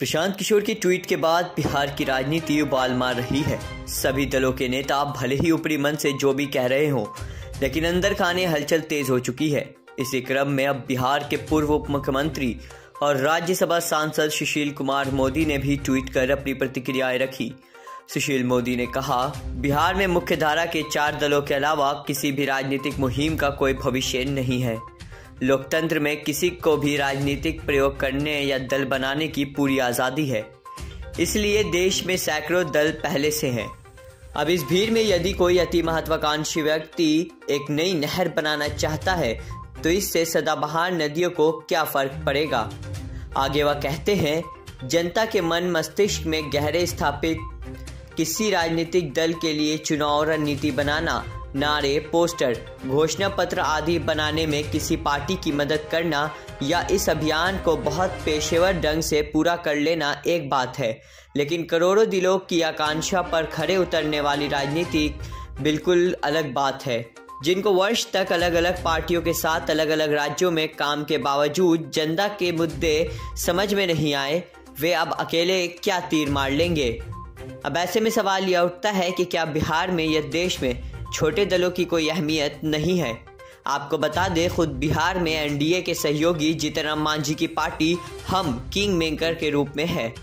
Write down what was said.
प्रशांत किशोर के ट्वीट के बाद बिहार की राजनीति उबाल मार रही है। सभी दलों के नेता भले ही ऊपरी मन से जो भी कह रहे हों, लेकिन अंदर खाने हलचल तेज हो चुकी है। इसी क्रम में अब बिहार के पूर्व उप मुख्यमंत्री और राज्यसभा सांसद सुशील कुमार मोदी ने भी ट्वीट कर अपनी प्रतिक्रियाएँ रखी। सुशील मोदी ने कहा, बिहार में मुख्य धारा के चार दलों के अलावा किसी भी राजनीतिक मुहिम का कोई भविष्य नहीं है। लोकतंत्र में किसी को भी राजनीतिक प्रयोग करने या दल बनाने की पूरी आज़ादी है। इसलिए देश में सैकड़ों दल पहले से हैं। अब इस भीड़ में यदि कोई अति महत्वाकांक्षी व्यक्ति एक नई नहर बनाना चाहता है तो इससे सदाबहार नदियों को क्या फ़र्क पड़ेगा? आगे वह कहते हैं, जनता के मन मस्तिष्क में गहरे स्थापित किसी राजनीतिक दल के लिए चुनाव रणनीति बनाना नारे, पोस्टर घोषणा पत्र आदि बनाने में किसी पार्टी की मदद करना या इस अभियान को बहुत पेशेवर ढंग से पूरा कर लेना एक बात है। लेकिन करोड़ों दिलों की आकांक्षा पर खड़े उतरने वाली राजनीति बिल्कुल अलग बात है। जिनको वर्ष तक अलग अलग पार्टियों के साथ अलग अलग राज्यों में काम के बावजूद जनता के मुद्दे समझ में नहीं आए, वे अब अकेले क्या तीर मार लेंगे? अब ऐसे में सवाल यह उठता है कि क्या बिहार में या देश में छोटे दलों की कोई अहमियत नहीं है। आपको बता दें, खुद बिहार में एनडीए के सहयोगी जीतनराम मांझी की पार्टी हम किंग मेकर के रूप में है।